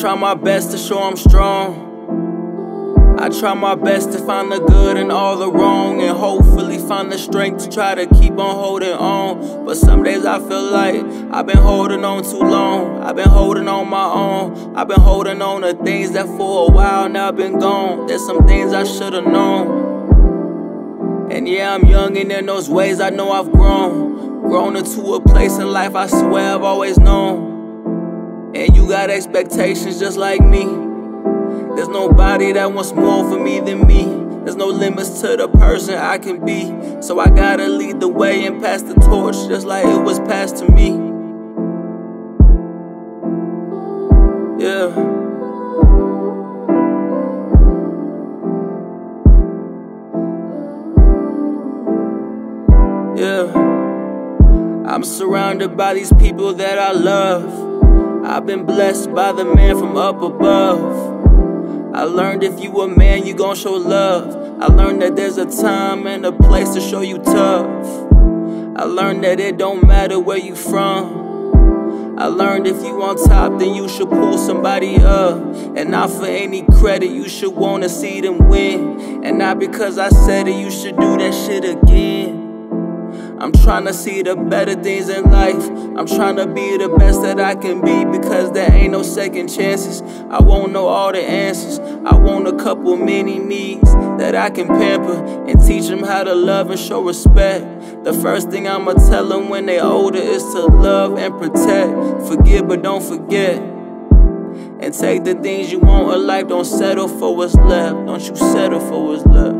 try my best to show I'm strong. I try my best to find the good in all the wrong and hopefully find the strength to try to keep on holding on. But some days I feel like I've been holding on too long. I've been holding on my own. I've been holding on to things that for a while now been gone. There's some things I should have known. And yeah, I'm young and in those ways I know I've grown. Grown into a place in life I swear I've always known. And you got expectations just like me. There's nobody that wants more for me than me. There's no limits to the person I can be. So I gotta lead the way and pass the torch just like it was passed to me. Yeah. Yeah. I'm surrounded by these people that I love. I've been blessed by the man from up above. I learned if you a man, you gon' show love. I learned that there's a time and a place to show you tough. I learned that it don't matter where you from. I learned if you on top, then you should pull somebody up. And not for any credit, you should wanna see them win. And not because I said it, you should do that shit again. I'm trying to see the better things in life. I'm trying to be the best that I can be because there ain't no second chances. I won't know all the answers. I want a couple mini me's that I can pamper and teach them how to love and show respect. The first thing I'ma tell them when they older is to love and protect. Forgive but don't forget. And take the things you want in life, don't settle for what's left. Don't you settle for what's left.